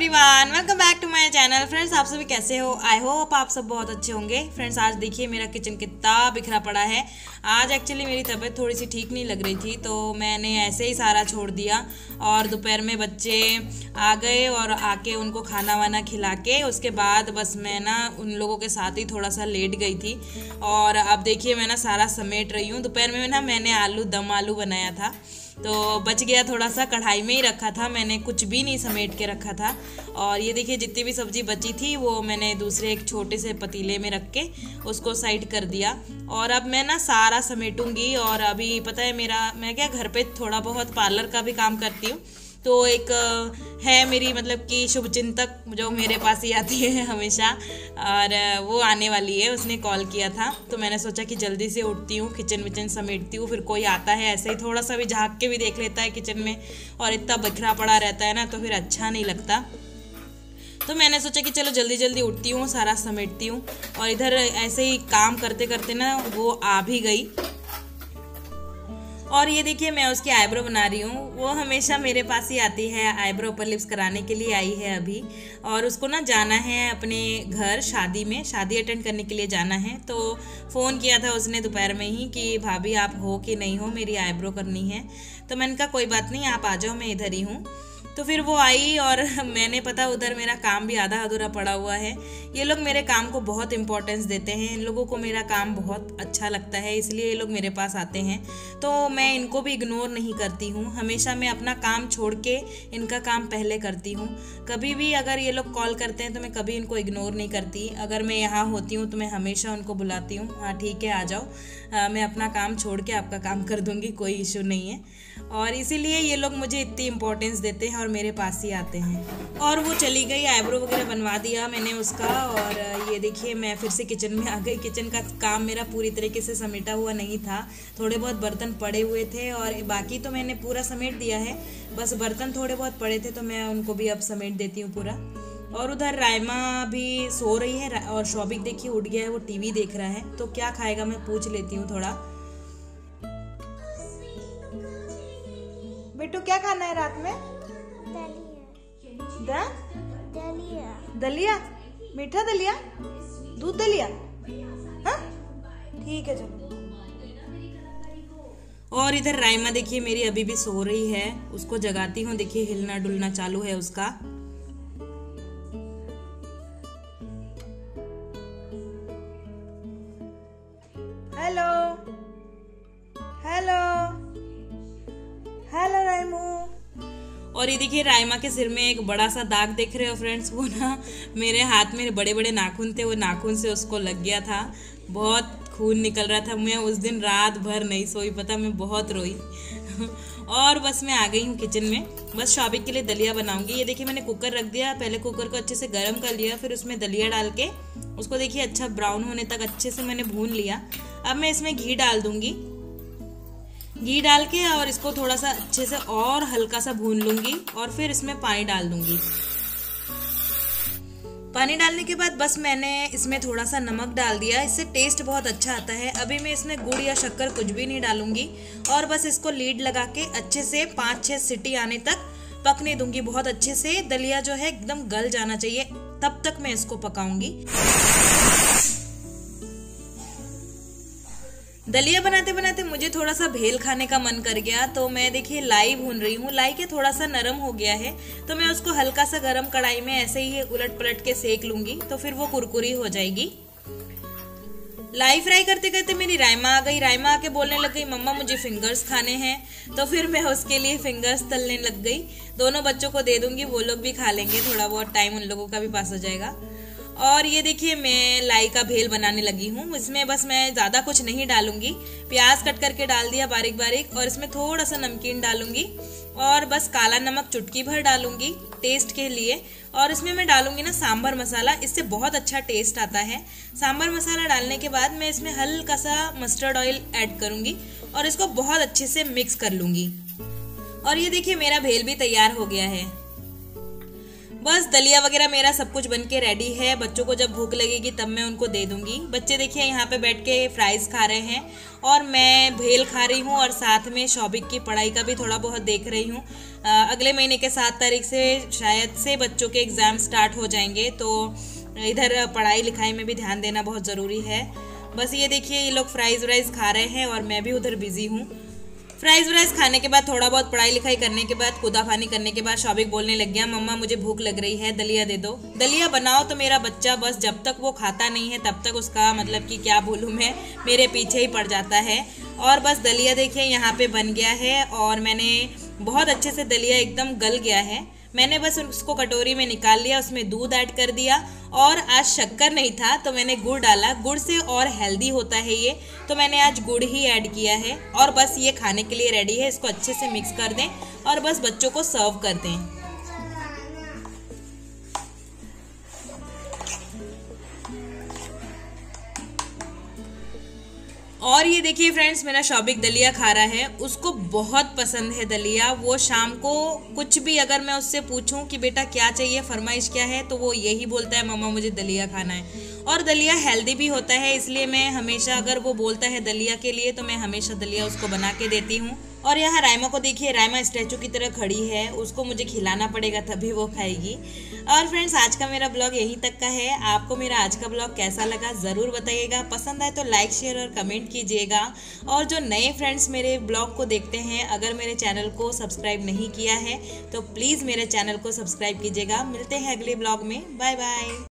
Everyone welcome back to my channel friends आप सभी कैसे हो? आई होप आप सब बहुत अच्छे होंगे। फ्रेंड्स आज देखिए मेरा किचन कितना बिखरा पड़ा है। आज एक्चुअली मेरी तबीयत थोड़ी सी ठीक नहीं लग रही थी तो मैंने ऐसे ही सारा छोड़ दिया और दोपहर में बच्चे आ गए और आके उनको खाना वाना खिला के उसके बाद बस मैं ना उन लोगों के साथ ही थोड़ा सा लेट गई थी। और अब देखिए मैं ना सारा समेट रही हूँ। दोपहर में ना मैंने आलू, दम आलू बनाया था। तो बच गया थोड़ा सा, कढ़ाई में ही रखा था, मैंने कुछ भी नहीं समेट के रखा था। और ये देखिए, जितनी भी सब्ज़ी बची थी, वो मैंने दूसरे एक छोटे से पतीले में रख के उसको साइड कर दिया। और अब मैं ना सारा समेटूँगी, और अभी पता है मेरा, मैं क्या घर पे थोड़ा बहुत पार्लर का भी काम करती हूँ तो एक है मेरी मतलब कि शुभ चिंतक जो मेरे पास ही आती है हमेशा और वो आने वाली है, उसने कॉल किया था। तो मैंने सोचा कि जल्दी से उठती हूँ, किचन विचन समेटती हूँ, फिर कोई आता है ऐसे ही थोड़ा सा भी झाँक के भी देख लेता है किचन में और इतना बिखरा पड़ा रहता है ना तो फिर अच्छा नहीं लगता। तो मैंने सोचा कि चलो जल्दी जल्दी उठती हूँ, सारा समेटती हूँ और इधर ऐसे ही काम करते करते ना वो आ भी गई। और ये देखिए, मैं उसकी आईब्रो बना रही हूँ। वो हमेशा मेरे पास ही आती है आईब्रो पर लिप्स कराने के लिए आई है अभी। और उसको ना जाना है अपने घर शादी में, शादी अटेंड करने के लिए जाना है। तो फ़ोन किया था उसने दोपहर में ही कि, भाभी, आप हो कि नहीं हो? मेरी आईब्रो करनी है। तो मैंने कहा, कोई बात नहीं, आप आ जाओ, मैं इधर ही हूँ। तो फिर वो आई और मैंने पता उधर मेरा काम भी आधा अधूरा पड़ा हुआ है। ये लोग मेरे काम को बहुत इम्पोर्टेंस देते हैं। इन लोगों को मेरा काम बहुत अच्छा लगता है इसलिए ये लोग मेरे पास आते हैं। तो मैं इनको भी इग्नोर नहीं करती हूँ। हमेशा मैं अपना काम छोड़ के इनका काम पहले करती हूँ। कभी भी अगर ये लोग कॉल करते हैं तो मैं कभी इनको इग्नोर नहीं करती। अगर मैं यहाँ होती हूँ तो मैं हमेशा उनको बुलाती हूँ। हाँ ठीक है आ जाओ। आ, मैं अपना काम छोड़ के आपका काम कर दूँगी कोई इशू नहीं है। और इसीलिए ये लोग मुझे इतनी इम्पोर्टेंस देते हैं और मेरे पास ही आते हैं। और वो चली गई, आईब्रो वगैरह बनवा दिया मैंने उसका। और ये देखिए, मैं फिर से किचन में आ गई। किचन का काम मेरा पूरी तरीके से समेटा हुआ नहीं था। थोड़े बहुत बर्तन पड़े हुए थे और बाकी तो मैंने पूरा समेट दिया है। बस बर्तन थोड़े बहुत पड़े थे तो मैं उनको भी अब समेट देती हूँ पूरा। और उधर रायमा भी सो रही है और शौबिक देखिए उठ गया है, वो टीवी देख रहा है। तो क्या खाएगा मैं पूछ लेती हूँ थोड़ा। बेटू, क्या खाना है रात में? दलिया। दलिया। दलिया? मीठा दलिया? दूध दलिया? हाँ? ठीक है चलो। और इधर रायमा देखिए मेरी अभी भी सो रही है। उसको जगाती हूँ। देखिए हिलना डुलना चालू है उसका। और ये देखिए, रायमा के सिर में एक बड़ा सा दाग देख रहे हो फ्रेंड्स वो ना मेरे हाथ में बड़े बड़े नाखून थे, वो नाखून से उसको लग गया था। बहुत खून निकल रहा था, मैं उस दिन रात भर नहीं सोई, पता मैं बहुत रोई। और बस मैं आ गई हूँ किचन में। बस शॉबिक के लिए दलिया बनाऊँगी। ये देखिए, मैंने कुकर रख दिया। पहले कुकर को अच्छे से गर्म कर लिया, फिर उसमें दलिया डाल के उसको देखिए अच्छा ब्राउन होने तक अच्छे से मैंने भून लिया। अब मैं इसमें घी डाल दूँगी। घी डाल के और इसको थोड़ा सा अच्छे से और हल्का सा भून लूँगी और फिर इसमें पानी डाल दूँगी। पानी डालने के बाद बस मैंने इसमें थोड़ा सा नमक डाल दिया। इससे टेस्ट बहुत अच्छा आता है। अभी मैं इसमें गुड़ या शक्कर कुछ भी नहीं डालूँगी और बस इसको लीड लगा के अच्छे से पाँच छः सीटी आने तक पकने दूँगी। बहुत अच्छे से दलिया जो है एकदम गल जाना चाहिए। तब तक मैं इसको पकाऊँगी। दलिया बनाते बनाते मुझे थोड़ा सा भेल खाने का मन कर गया तो मैं देखिए लाई भून रही हूँ। लाई के थोड़ा सा नरम हो गया है तो मैं उसको हल्का सा गरम कढ़ाई में ऐसे ही उलट पलट के सेक लूँगी तो फिर वो कुरकुरी हो जाएगी। लाई फ्राई करते करते मेरी रायमा आ गई। रायमा आके बोलने लग गई, मम्मा, मुझे फिंगर्स खाने हैं। तो फिर मैं उसके लिए फिंगर्स तलने लग गई। दोनों बच्चों को दे दूँगी, वो लोग भी खा लेंगे, थोड़ा बहुत टाइम उन लोगों का भी पास हो जाएगा। और ये देखिए, मैं लाई का भेल बनाने लगी हूँ। इसमें बस मैं ज़्यादा कुछ नहीं डालूँगी। प्याज कट करके डाल दिया बारीक बारीक और इसमें थोड़ा सा नमकीन डालूँगी और बस काला नमक चुटकी भर डालूँगी टेस्ट के लिए। और इसमें मैं डालूँगी ना सांभर मसाला। इससे बहुत अच्छा टेस्ट आता है। सांभर मसाला डालने के बाद मैं इसमें हल्का सा मस्टर्ड ऑयल ऐड करूँगी और इसको बहुत अच्छे से मिक्स कर लूँगी। और ये देखिए, मेरा भेल भी तैयार हो गया है। बस दलिया वगैरह मेरा सब कुछ बन के रेडी है। बच्चों को जब भूख लगेगी तब मैं उनको दे दूँगी। बच्चे देखिए, यहाँ पे बैठ के फ्राइज खा रहे हैं और मैं भेल खा रही हूँ और साथ में शौबिक की पढ़ाई का भी थोड़ा बहुत देख रही हूँ। अगले महीने के सात तारीख से शायद से बच्चों के एग्ज़ाम स्टार्ट हो जाएँगे तो इधर पढ़ाई लिखाई में भी ध्यान देना बहुत ज़रूरी है। बस ये देखिए, ये लोग फ्राइज़ व्राइज़ खा रहे हैं और मैं भी उधर बिज़ी हूँ। फ्राइज व्राइज खाने के बाद, थोड़ा बहुत पढ़ाई लिखाई करने के बाद, खुदाफानी करने के बाद शौबिक बोलने लग गया, मम्मा, मुझे भूख लग रही है, दलिया दे दो। दलिया बनाओ तो मेरा बच्चा बस जब तक वो खाता नहीं है, तब तक उसका मतलब कि क्या बोलूँ मैं, मेरे पीछे ही पड़ जाता है। और बस दलिया देखिए, यहाँ पे बन गया है और मैंने बहुत अच्छे से दलिया एकदम गल गया है। मैंने बस उसको कटोरी में निकाल लिया, उसमें दूध ऐड कर दिया, और आज शक्कर नहीं था तो मैंने गुड़ डाला। गुड़ से और हेल्दी होता है ये तो मैंने आज गुड़ ही ऐड किया है। और बस ये खाने के लिए रेडी है, इसको अच्छे से मिक्स कर दें, और बस बच्चों को सर्व कर दें। और ये देखिए फ्रेंड्स मेरा शॉबिक दलिया खा रहा है। उसको बहुत पसंद है दलिया। वो शाम को कुछ भी अगर मैं उससे पूछूँ कि बेटा क्या चाहिए, फरमाइश क्या है तो वो यही बोलता है, मम्मा, मुझे दलिया खाना है। और दलिया हेल्दी भी होता है, इसलिए मैं हमेशा अगर वो बोलता है दलिया के लिए तो मैं हमेशा दलिया उसको बना के देती हूँ। और यहाँ रायमा को देखिए, रायमा स्टैचू की तरह खड़ी है, उसको मुझे खिलाना पड़ेगा तभी वो खाएगी। और फ्रेंड्स, आज का मेरा ब्लॉग यहीं तक का है। आपको मेरा आज का ब्लॉग कैसा लगा ज़रूर बताइएगा। पसंद आए तो लाइक, शेयर और कमेंट कीजिएगा। और जो नए फ्रेंड्स मेरे ब्लॉग को देखते हैं, अगर मेरे चैनल को सब्सक्राइब नहीं किया है तो प्लीज़ मेरे चैनल को सब्सक्राइब कीजिएगा। मिलते हैं अगले ब्लॉग में। Bye bye.